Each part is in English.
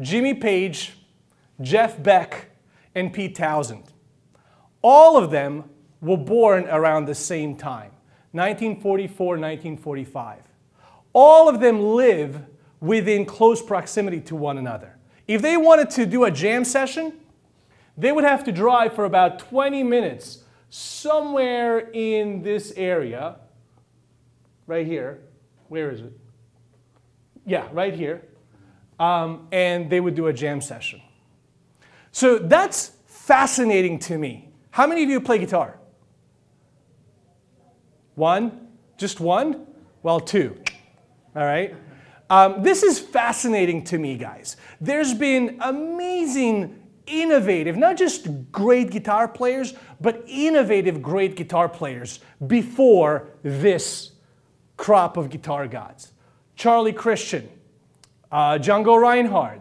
Jimmy Page, Jeff Beck, and Pete Townshend. All of them were born around the same time, 1944, 1945. All of them live within close proximity to one another. If they wanted to do a jam session, they would have to drive for about 20 minutes somewhere in this area, right here. Where is it? Yeah, right here. Um, and they would do a jam session. So that's fascinating to me. How many of you play guitar? One? Just one? Well, two. All right? Um, this is fascinating to me, guys. There's been amazing, innovative, not just great guitar players, but innovative, great guitar players before this crop of guitar gods. Charlie Christian, uh, Django Reinhardt,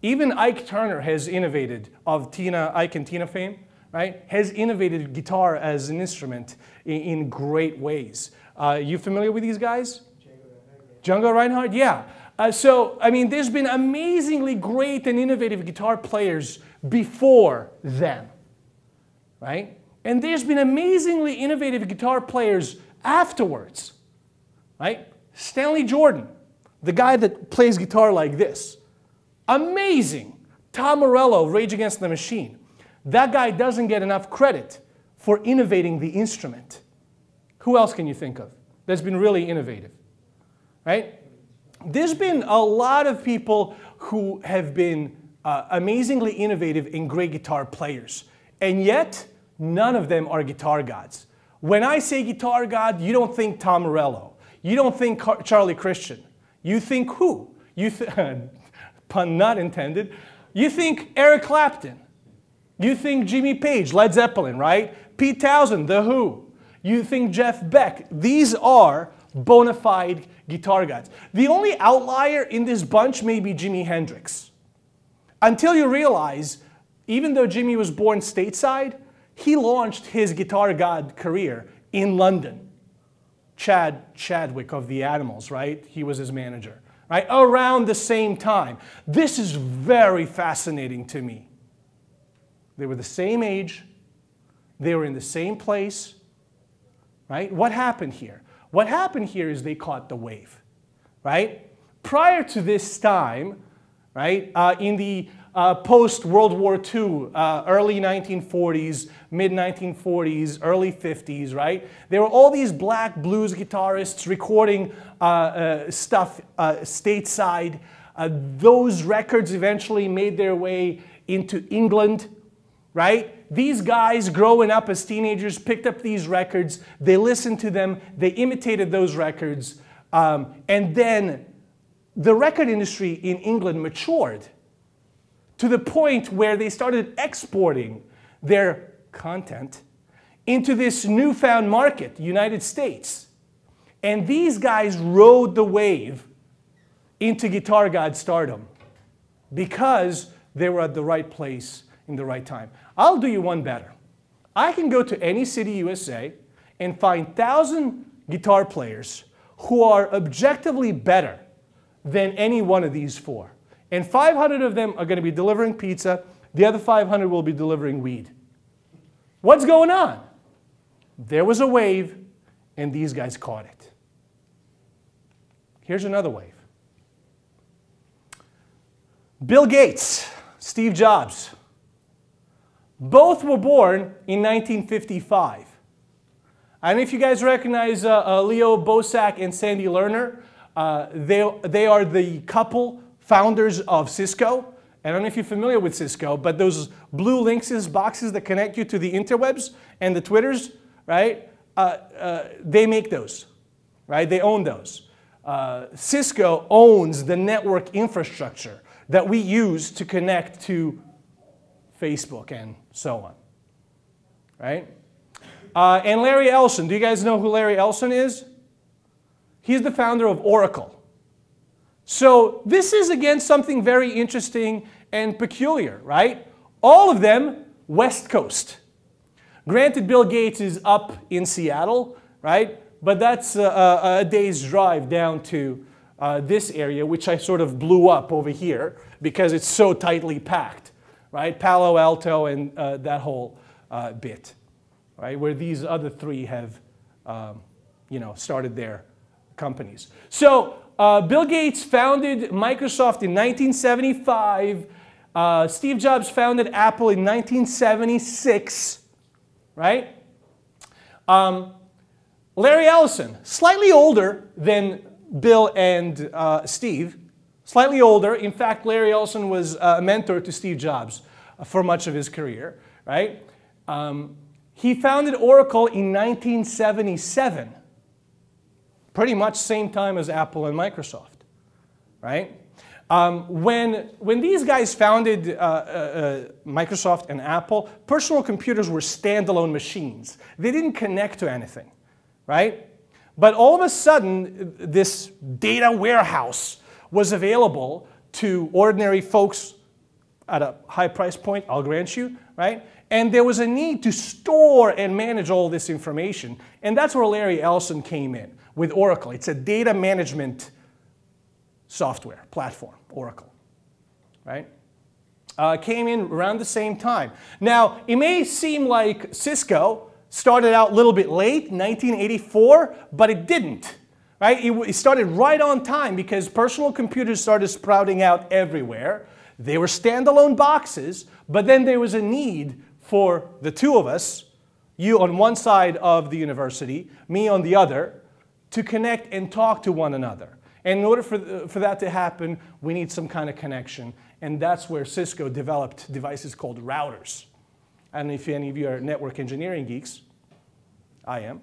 even Ike Turner has innovated of Tina, Ike and Tina fame, right? Has innovated guitar as an instrument in, in great ways. Uh, you familiar with these guys? Django Reinhardt, yeah. Uh, so, I mean, there's been amazingly great and innovative guitar players before them, right? And there's been amazingly innovative guitar players afterwards, right? Stanley Jordan, the guy that plays guitar like this. Amazing. Tom Morello, Rage Against the Machine. That guy doesn't get enough credit for innovating the instrument. Who else can you think of that's been really innovative? Right? There's been a lot of people who have been uh, amazingly innovative and great guitar players, and yet none of them are guitar gods. When I say guitar god, you don't think Tom Morello. You don't think Car Charlie Christian. You think who? You th pun not intended. You think Eric Clapton. You think Jimmy Page, Led Zeppelin, right? Pete Townshend, The Who. You think Jeff Beck. These are bona fide guitar gods. The only outlier in this bunch may be Jimi Hendrix. Until you realize, even though Jimmy was born stateside, he launched his guitar god career in London. Chad Chadwick of the Animals, right? He was his manager, right? Around the same time. This is very fascinating to me. They were the same age, they were in the same place, right? What happened here? What happened here is they caught the wave, right? Prior to this time, right, uh, in the uh, post World War II, uh, early 1940s, mid 1940s, early 50s, right? There were all these black blues guitarists recording uh, uh stuff uh, stateside. Uh, those records eventually made their way into England, right? These guys growing up as teenagers picked up these records, they listened to them, they imitated those records, um, and then the record industry in England matured to the point where they started exporting their content into this newfound market, the United States. And these guys rode the wave into Guitar God stardom because they were at the right place in the right time. I'll do you one better. I can go to any city USA and find 1,000 guitar players who are objectively better than any one of these four. And 500 of them are going to be delivering pizza. The other 500 will be delivering weed. What's going on? There was a wave, and these guys caught it. Here's another wave. Bill Gates, Steve Jobs, both were born in 1955. I don't know if you guys recognize uh, uh, Leo Bosack and Sandy Lerner. Uh, they, they are the couple founders of Cisco. I don't know if you're familiar with Cisco, but those blue Linksys boxes that connect you to the interwebs and the Twitters, right? Uh, uh, they make those, right? They own those. Uh, Cisco owns the network infrastructure that we use to connect to Facebook and so on, right? Uh, and Larry Ellison, do you guys know who Larry Ellison is? He's the founder of Oracle. So this is again something very interesting and peculiar, right? All of them West Coast. Granted, Bill Gates is up in Seattle, right? But that's a, a day's drive down to uh, this area, which I sort of blew up over here because it's so tightly packed, right? Palo Alto and uh, that whole uh, bit, right? Where these other three have, um, you know, started their companies. So uh, Bill Gates founded Microsoft in 1975. Uh, Steve Jobs founded Apple in 1976, right? Um, Larry Ellison, slightly older than Bill and uh, Steve, slightly older. In fact, Larry Ellison was a mentor to Steve Jobs for much of his career, right? Um, he founded Oracle in 1977, pretty much same time as Apple and Microsoft, right? Um, when, when these guys founded uh, uh, uh, Microsoft and Apple, personal computers were standalone machines. They didn't connect to anything, right? But all of a sudden, this data warehouse was available to ordinary folks at a high price point, I'll grant you, right? And there was a need to store and manage all this information. And that's where Larry Ellison came in with Oracle. It's a data management software platform, Oracle, right? Uh, came in around the same time. Now, it may seem like Cisco started out a little bit late, 1984, but it didn't. Right? It, it started right on time because personal computers started sprouting out everywhere. They were standalone boxes, but then there was a need for the two of us, you on one side of the university, me on the other, to connect and talk to one another. And in order for, for that to happen, we need some kind of connection. And that's where Cisco developed devices called routers. I don't know if any of you are network engineering geeks. I am.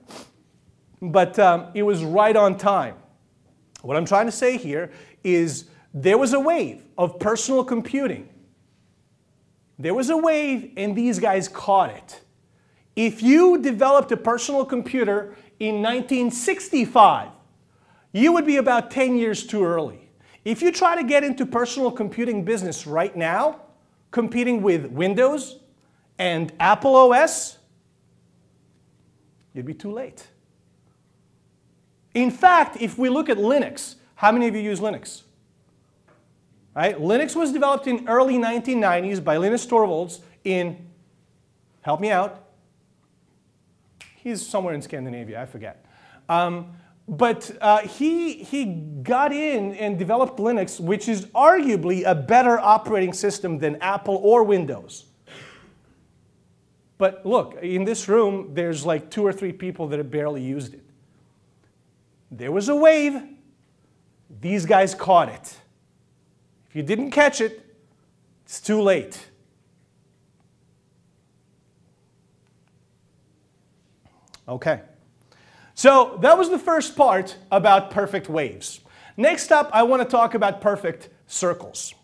But um, it was right on time. What I'm trying to say here is there was a wave of personal computing. There was a wave, and these guys caught it. If you developed a personal computer in 1965, you would be about 10 years too early. If you try to get into personal computing business right now, competing with Windows and Apple OS, you'd be too late. In fact, if we look at Linux, how many of you use Linux? Right? Linux was developed in early 1990s by Linus Torvalds in, help me out, he's somewhere in Scandinavia, I forget. Um, but uh, he, he got in and developed Linux, which is arguably a better operating system than Apple or Windows. But look, in this room, there's like two or three people that have barely used it. There was a wave. These guys caught it. If you didn't catch it, it's too late. Okay. So that was the first part about perfect waves. Next up, I want to talk about perfect circles.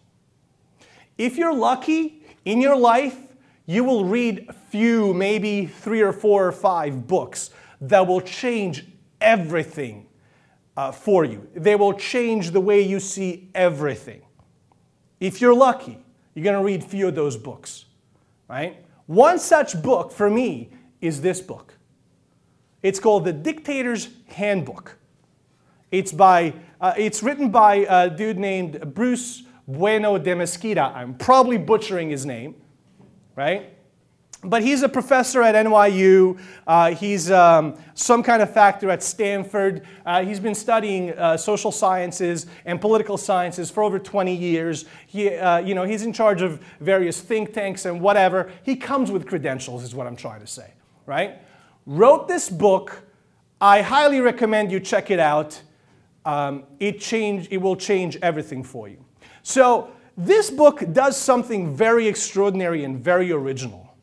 If you're lucky in your life, you will read a few, maybe three or four or five books that will change everything uh, for you. They will change the way you see everything. If you're lucky, you're going to read a few of those books, right? One such book for me is this book. It's called The Dictator's Handbook. It's, by, uh, it's written by a dude named Bruce Bueno de Mesquita. I'm probably butchering his name right? But he's a professor at NYU. Uh, he's um, some kind of factor at Stanford. Uh, he's been studying uh, social sciences and political sciences for over 20 years. He, uh, you know, he's in charge of various think tanks and whatever. He comes with credentials, is what I'm trying to say, right? Wrote this book. I highly recommend you check it out. Um, it, change, it will change everything for you. So this book does something very extraordinary and very original.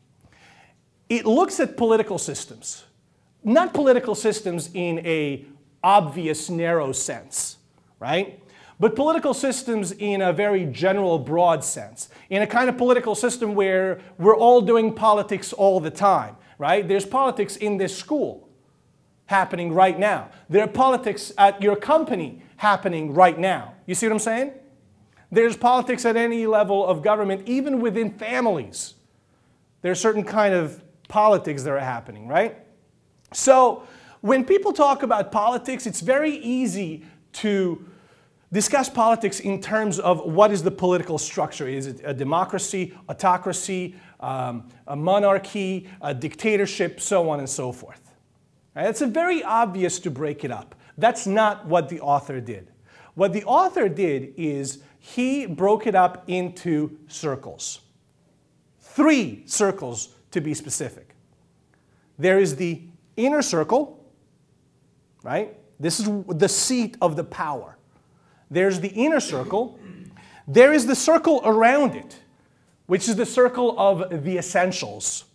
It looks at political systems, not political systems in a obvious narrow sense, right? But political systems in a very general, broad sense. In a kind of political system where we're all doing politics all the time, right? There's politics in this school happening right now. There are politics at your company happening right now. You see what I'm saying? There's politics at any level of government, even within families. There's certain kind of politics that are happening, right? So when people talk about politics, it's very easy to discuss politics in terms of what is the political structure. Is it a democracy, autocracy, um, a monarchy, a dictatorship, so on and so forth. Right? It's very obvious to break it up. That's not what the author did. What the author did is he broke it up into circles. Three circles to be specific. There is the inner circle, right? This is the seat of the power. There's the inner circle. There is the circle around it, which is the circle of the essentials.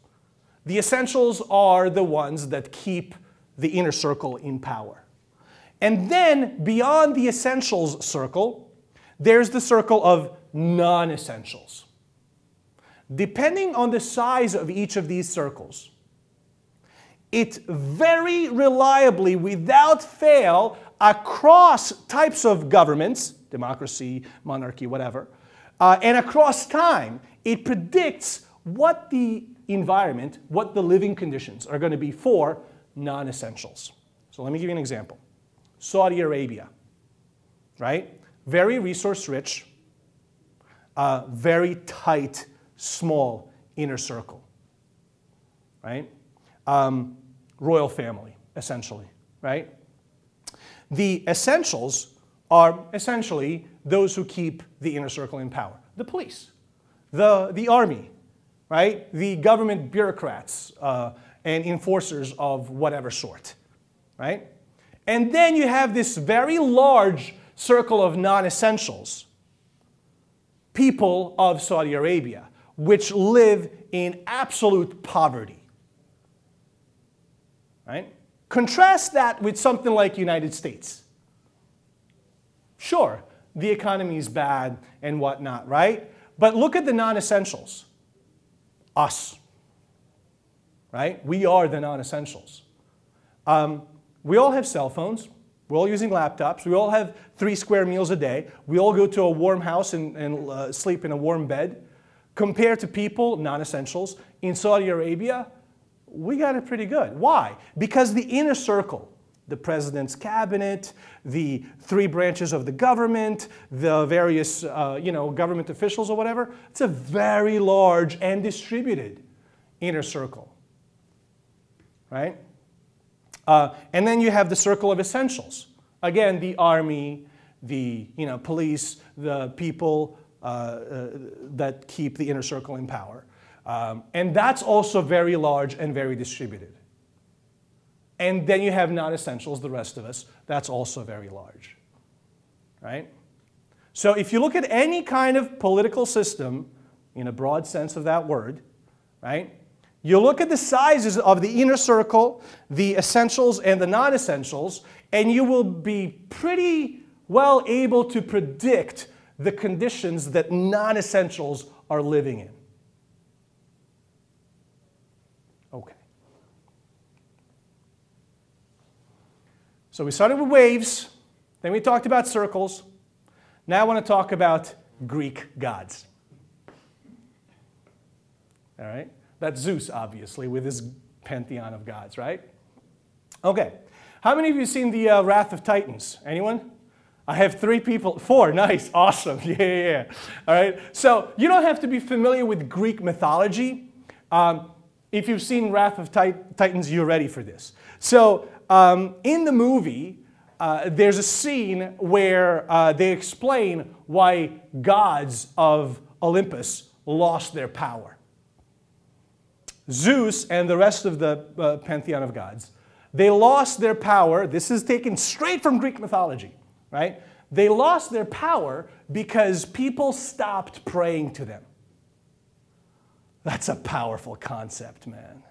The essentials are the ones that keep the inner circle in power. And then beyond the essentials circle, there's the circle of non essentials. Depending on the size of each of these circles, it very reliably, without fail, across types of governments, democracy, monarchy, whatever, uh, and across time, it predicts what the environment, what the living conditions are going to be for non essentials. So let me give you an example Saudi Arabia, right? Very resource rich, uh, very tight, small inner circle, right? Um, royal family, essentially, right? The essentials are essentially those who keep the inner circle in power the police, the, the army, right? The government bureaucrats uh, and enforcers of whatever sort, right? And then you have this very large circle of non essentials, people of Saudi Arabia, which live in absolute poverty. Right? Contrast that with something like United States. Sure, the economy is bad and whatnot, right? But look at the non-essentials. Us. Right? We are the non-essentials. Um, we all have cell phones. We're all using laptops. We all have three square meals a day. We all go to a warm house and, and uh, sleep in a warm bed. Compared to people, non essentials, in Saudi Arabia, we got it pretty good. Why? Because the inner circle, the president's cabinet, the three branches of the government, the various uh, you know, government officials or whatever, it's a very large and distributed inner circle. Right? Uh, and then you have the circle of essentials. Again, the army, the you know, police, the people uh, uh, that keep the inner circle in power. Um, and that's also very large and very distributed. And then you have non essentials, the rest of us, that's also very large. Right? So if you look at any kind of political system, in a broad sense of that word, right? You look at the sizes of the inner circle, the essentials, and the non essentials, and you will be pretty well able to predict the conditions that non essentials are living in. Okay. So we started with waves, then we talked about circles. Now I want to talk about Greek gods. All right? That's Zeus, obviously, with his pantheon of gods, right? Okay. How many of you seen the uh, Wrath of Titans? Anyone? I have three people. Four. Nice. Awesome. Yeah, yeah, yeah. All right. So you don't have to be familiar with Greek mythology. Um, if you've seen Wrath of Tit- Titans, you're ready for this. So um, in the movie, uh, there's a scene where uh, they explain why gods of Olympus lost their power. Zeus and the rest of the uh, pantheon of gods, they lost their power. This is taken straight from Greek mythology, right? They lost their power because people stopped praying to them. That's a powerful concept, man.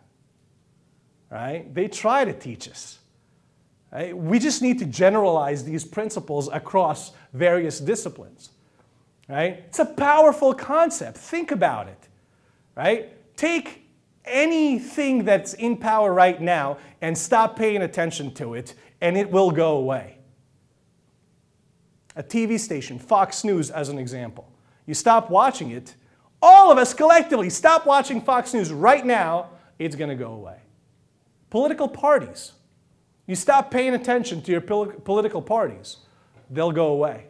Right? They try to teach us. Right? We just need to generalize these principles across various disciplines. Right? It's a powerful concept. Think about it. Right? Take anything that's in power right now and stop paying attention to it, and it will go away. A TV station, Fox News, as an example. You stop watching it, all of us collectively stop watching Fox News right now, it's going to go away. Political parties. You stop paying attention to your political parties, they'll go away.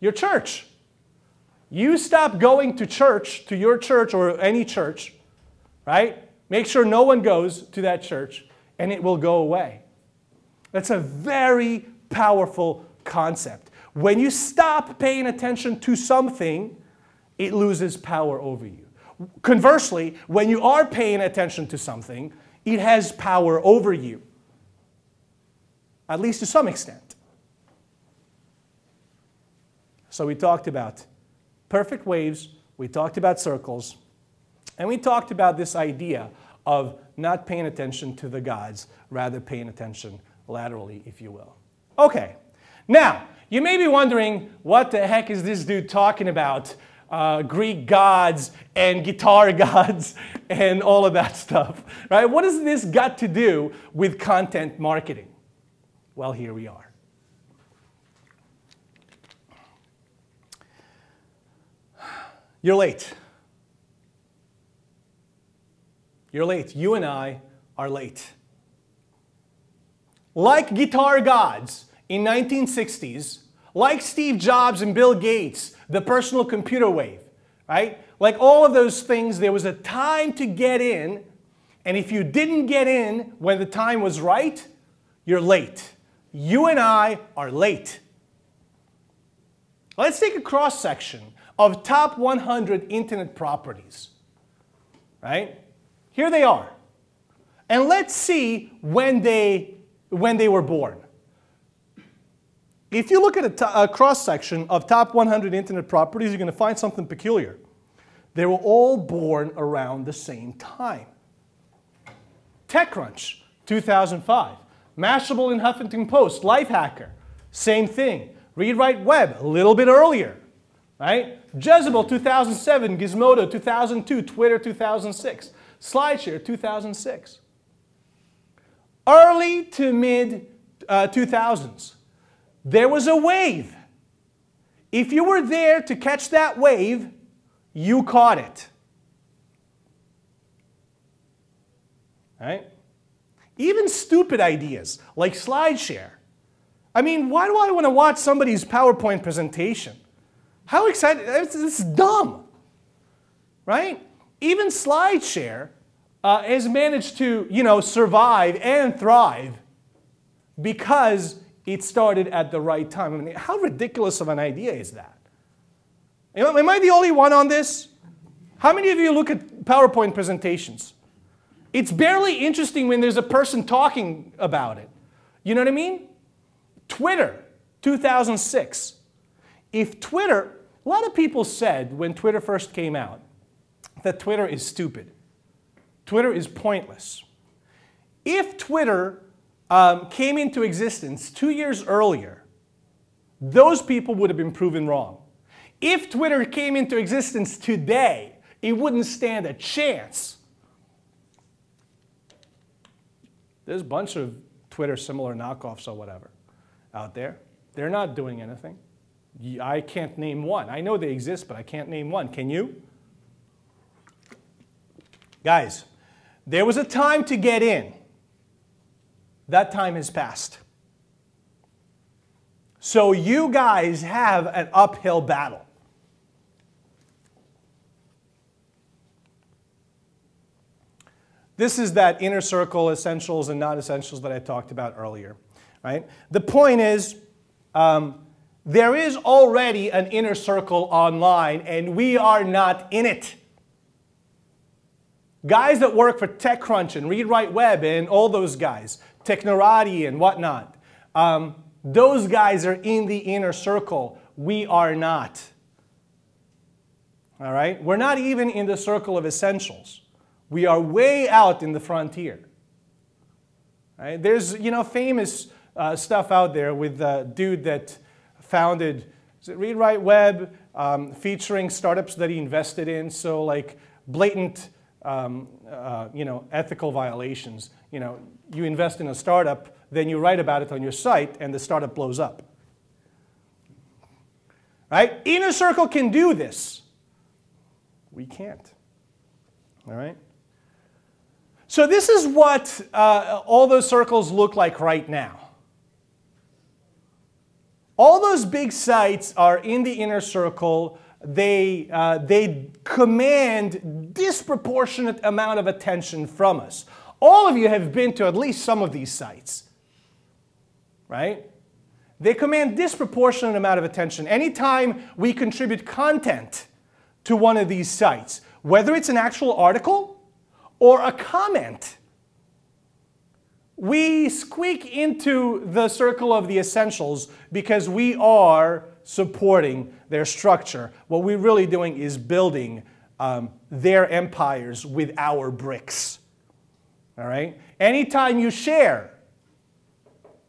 Your church. You stop going to church, to your church or any church, right? Make sure no one goes to that church and it will go away. That's a very powerful concept. When you stop paying attention to something, it loses power over you. Conversely, when you are paying attention to something, it has power over you, at least to some extent. So we talked about perfect waves, we talked about circles, and we talked about this idea of not paying attention to the gods, rather paying attention laterally, if you will. Okay, now, you may be wondering, what the heck is this dude talking about? Uh, Greek gods and guitar gods and all of that stuff, right? What has this got to do with content marketing? Well, here we are. You're late. You're late. You and I are late. Like guitar gods in 1960s, like Steve Jobs and Bill Gates, the personal computer wave, right? Like all of those things, there was a time to get in, and if you didn't get in when the time was right, you're late. You and I are late. Let's take a cross section of top 100 internet properties, right? Here they are. And let's see when they, when they were born. If you look at a, a cross section of top 100 internet properties, you're going to find something peculiar. They were all born around the same time. TechCrunch, 2005. Mashable in Huffington Post, Lifehacker, same thing. Read Write Web, a little bit earlier, right? Jezebel, 2007. Gizmodo, 2002. Twitter, 2006. SlideShare, 2006. Early to mid uh, 2000s there was a wave. If you were there to catch that wave, you caught it. Right? Even stupid ideas like SlideShare. I mean, why do I want to watch somebody's PowerPoint presentation? How excited? It's, it's dumb. Right? Even SlideShare uh, has managed to, you know, survive and thrive because it started at the right time. I mean, how ridiculous of an idea is that? Am I the only one on this? How many of you look at PowerPoint presentations? It's barely interesting when there's a person talking about it. You know what I mean? Twitter, 2006. If Twitter, a lot of people said when Twitter first came out that Twitter is stupid. Twitter is pointless. If Twitter um, came into existence two years earlier, those people would have been proven wrong. If Twitter came into existence today, it wouldn't stand a chance. There's a bunch of Twitter similar knockoffs or whatever out there. They're not doing anything. I can't name one. I know they exist, but I can't name one. Can you? Guys, there was a time to get in. That time has passed. So you guys have an uphill battle. This is that inner circle essentials and non-essentials that I talked about earlier, right? The point is, um, there is already an inner circle online, and we are not in it. Guys that work for TechCrunch and Read Write Web and all those guys, Technorati and whatnot. Um, those guys are in the inner circle. We are not. All right? We're not even in the circle of essentials. We are way out in the frontier. Right? There's, you know, famous uh, stuff out there with the dude that founded, is it Read Write Web, um, featuring startups that he invested in. So like blatant, um, uh, you know, ethical violations. You know, you invest in a startup, then you write about it on your site, and the startup blows up. Right? Inner Circle can do this. We can't. All right? So, this is what uh, all those circles look like right now. All those big sites are in the inner circle. They, uh, they command disproportionate amount of attention from us. All of you have been to at least some of these sites, right? They command disproportionate amount of attention. Anytime we contribute content to one of these sites, whether it's an actual article or a comment, we squeak into the circle of the essentials because we are supporting their structure. What we're really doing is building um, their empires with our bricks. All right? Anytime you share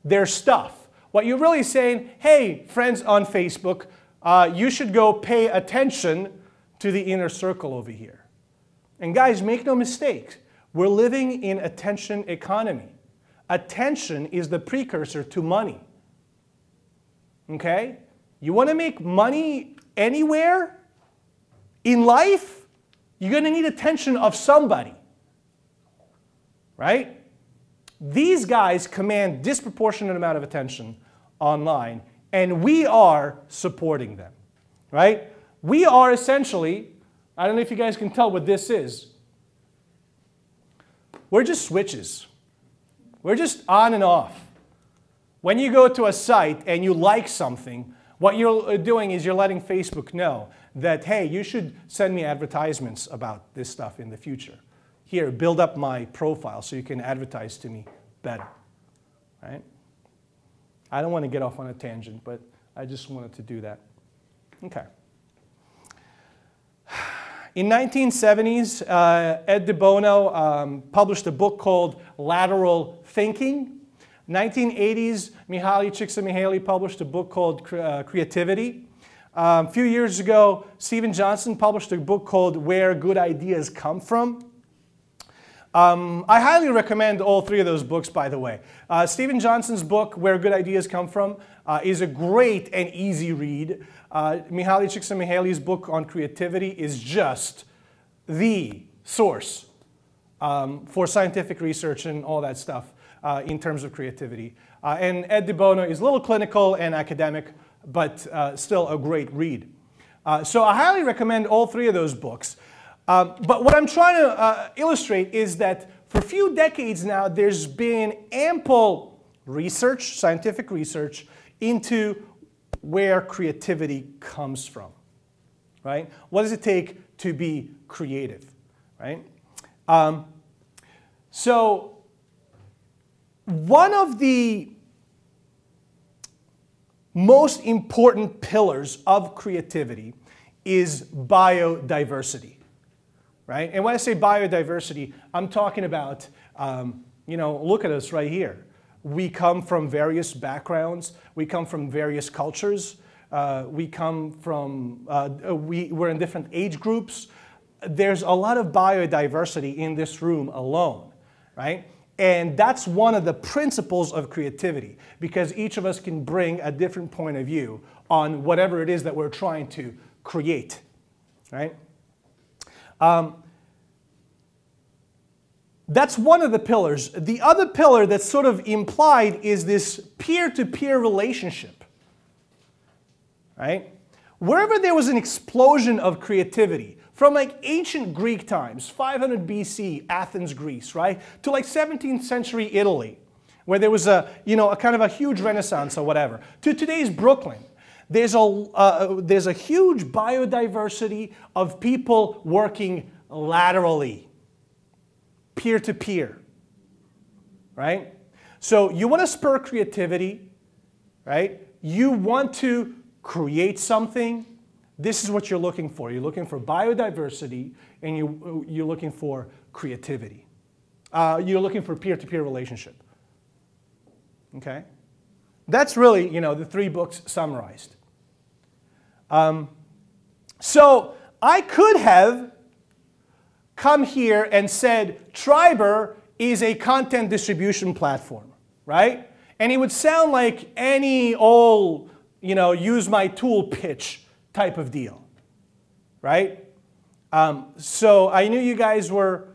their stuff, what you're really saying, hey, friends on Facebook, uh, you should go pay attention to the inner circle over here. And guys, make no mistake, we're living in attention economy. Attention is the precursor to money. Okay? You want to make money anywhere in life? You're going to need attention of somebody. Right? These guys command disproportionate amount of attention online, and we are supporting them. Right? We are essentially, I don't know if you guys can tell what this is. We're just switches. We're just on and off. When you go to a site and you like something, what you're doing is you're letting Facebook know that, hey, you should send me advertisements about this stuff in the future. Here, build up my profile so you can advertise to me better. Right? I don't want to get off on a tangent, but I just wanted to do that. Okay. In 1970s, uh, Ed de Bono um, published a book called Lateral Thinking. 1980s, Mihaly Csikszentmihalyi published a book called uh, Creativity. Um, a few years ago, Steven Johnson published a book called Where Good Ideas Come From. Um, I highly recommend all three of those books, by the way. Uh, Steven Johnson's book, Where Good Ideas Come From, uh, is a great and easy read. Uh, Mihaly Csikszentmihalyi's book on creativity is just the source um, for scientific research and all that stuff uh, in terms of creativity. Uh, and Ed de Bono is a little clinical and academic, but uh, still a great read. Uh, so I highly recommend all three of those books. Um, but what I'm trying to uh, illustrate is that for a few decades now, there's been ample research, scientific research, into where creativity comes from, right? What does it take to be creative, right? Um, so one of the most important pillars of creativity is biodiversity, right? And when I say biodiversity, I'm talking about, um, you know, look at us right here. We come from various backgrounds. We come from various cultures. Uh, we come from, uh, we, we're in different age groups. There's a lot of biodiversity in this room alone, right? And that's one of the principles of creativity because each of us can bring a different point of view on whatever it is that we're trying to create, right? Um, that's one of the pillars. The other pillar that's sort of implied is this peer-to-peer relationship. Right? Wherever there was an explosion of creativity, from like ancient Greek times, 500 BC, Athens, Greece, right, to like 17th century Italy, where there was a, you know, a kind of a huge renaissance or whatever, to today's Brooklyn, there's a, uh, there's a huge biodiversity of people working laterally peer to peer, right? So you want to spur creativity, right? You want to create something. This is what you're looking for. You're looking for biodiversity and you, you're looking for creativity. Uh, you're looking for peer to peer relationship. Okay? That's really, you know, the three books summarized. Um, so I could have come here and said, Triberr is a content distribution platform, right? And it would sound like any old, you know, use my tool pitch type of deal, right? Um, so I knew you guys were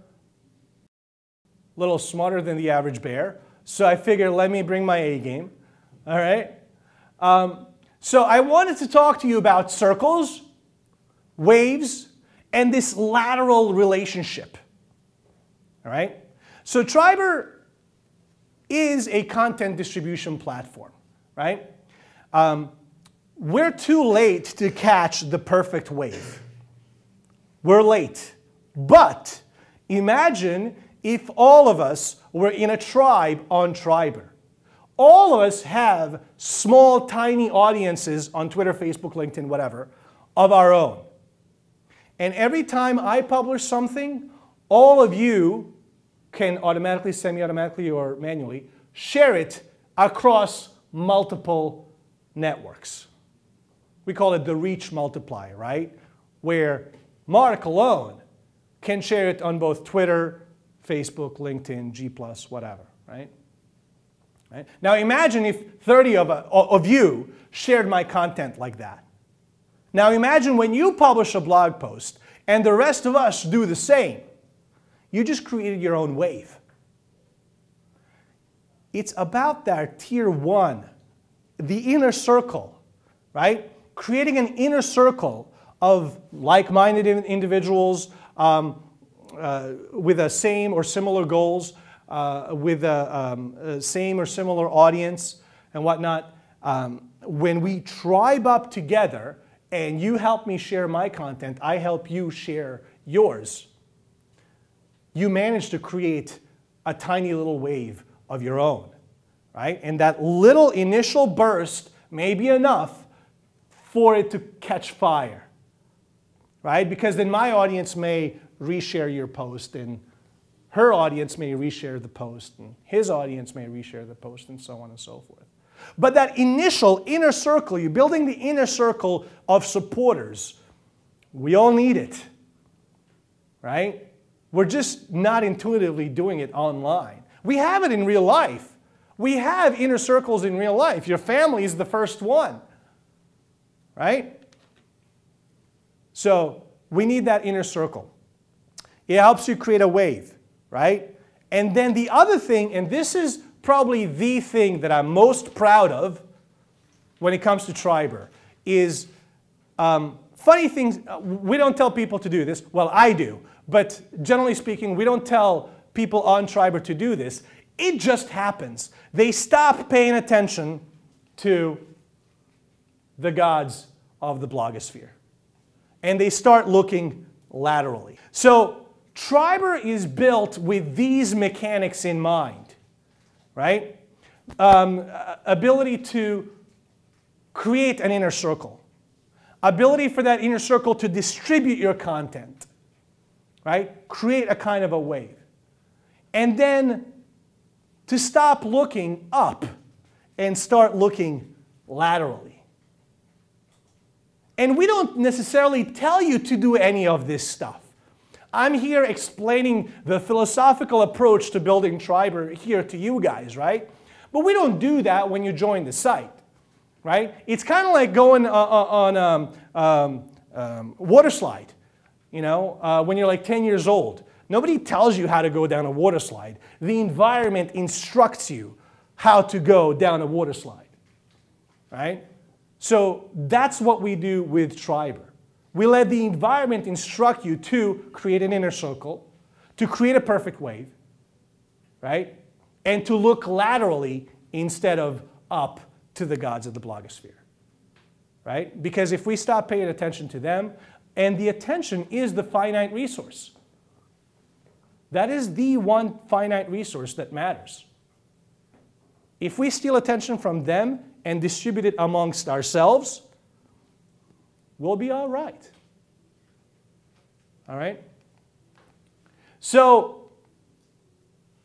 a little smarter than the average bear. So I figured, let me bring my A game, all right? Um, So I wanted to talk to you about circles, waves, and this lateral relationship. All right? So Triberr is a content distribution platform, right? Um, we're too late to catch the perfect wave. We're late. But imagine if all of us were in a tribe on Triberr. All of us have small, tiny audiences on Twitter, Facebook, LinkedIn, whatever, of our own. And every time I publish something, all of you can automatically, semi-automatically, or manually share it across multiple networks. We call it the reach multiplier, right? Where Mark alone can share it on both Twitter, Facebook, LinkedIn, G+, whatever, right? right? Now imagine if 30 of, uh, of you shared my content like that. Now imagine when you publish a blog post and the rest of us do the same. You just created your own wave. It's about that tier one, the inner circle, right? Creating an inner circle of like-minded individuals um, uh, with the same or similar goals, uh, with a, um, same or similar audience and whatnot. Um, when we tribe up together and you help me share my content, I help you share yours, you manage to create a tiny little wave of your own, right? And that little initial burst may be enough for it to catch fire right? Because then my audience may reshare your post and her audience may reshare the post and his audience may reshare the post and so on and so forth. But that initial inner circle, you're building the inner circle of supporters. We all need it, right? We're just not intuitively doing it online. We have it in real life. We have inner circles in real life. Your family is the first one, right? So we need that inner circle. It helps you create a wave, right? And then the other thing, and this is probably the thing that I'm most proud of when it comes to Triberr, is um, funny things. Uh, we don't tell people to do this. Well, I do. But generally speaking, we don't tell people on Triberr to do this. It just happens. They stop paying attention to the gods of the blogosphere and they start looking laterally. So Triberr is built with these mechanics in mind, right? Um, ability to create an inner circle, ability for that inner circle to distribute your content, right? Create a kind of a wave. And then to stop looking up and start looking laterally. And we don't necessarily tell you to do any of this stuff. I'm here explaining the philosophical approach to building Triberr here to you guys, right? But we don't do that when you join the site, right? It's kind of like going uh, uh, on um, um, um, water slide, you know, uh, when you're like 10 years old. Nobody tells you how to go down a water slide. The environment instructs you how to go down a water slide, right? So that's what we do with Triberr. We let the environment instruct you to create an inner circle, to create a perfect wave, right? And to look laterally instead of up to the gods of the blogosphere, right? Because if we stop paying attention to them, and the attention is the finite resource. That is the one finite resource that matters. If we steal attention from them and distribute it amongst ourselves, we'll be all right. All right? So,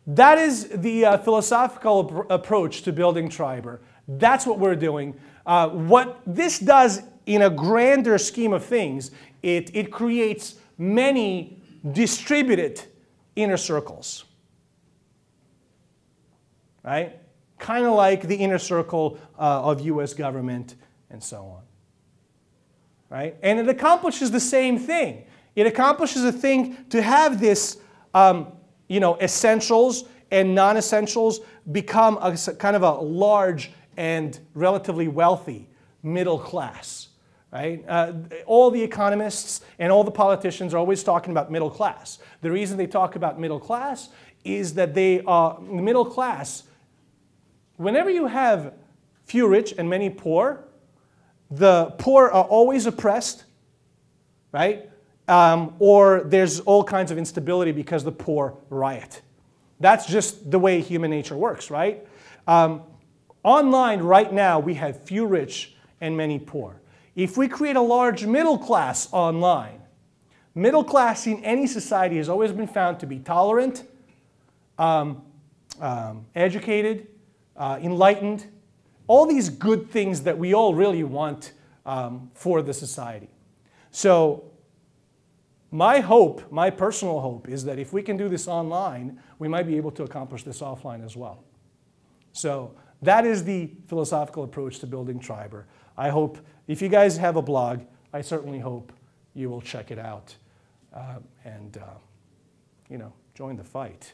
that is the uh, philosophical approach to building Triberr. That's what we're doing. Uh, what this does in a grander scheme of things, it, it creates many distributed inner circles. Right? Kind of like the inner circle uh, of US government and so on. Right? And it accomplishes the same thing. It accomplishes a thing to have this, um, you know, essentials and non-essentials become a kind of a large and relatively wealthy middle class, right? Uh, all the economists and all the politicians are always talking about middle class. The reason they talk about middle class is that they are middle class. Whenever you have few rich and many poor, the poor are always oppressed, right? Um, or there's all kinds of instability because the poor riot. That's just the way human nature works, right? Um, online right now, we have few rich and many poor. If we create a large middle class online, middle class in any society has always been found to be tolerant, um, um, educated, uh, enlightened, all these good things that we all really want um, for the society. So my hope, my personal hope, is that if we can do this online, we might be able to accomplish this offline as well. So that is the philosophical approach to building Triberr. I hope, if you guys have a blog, I certainly hope you will check it out uh, and, uh, you know, join the fight.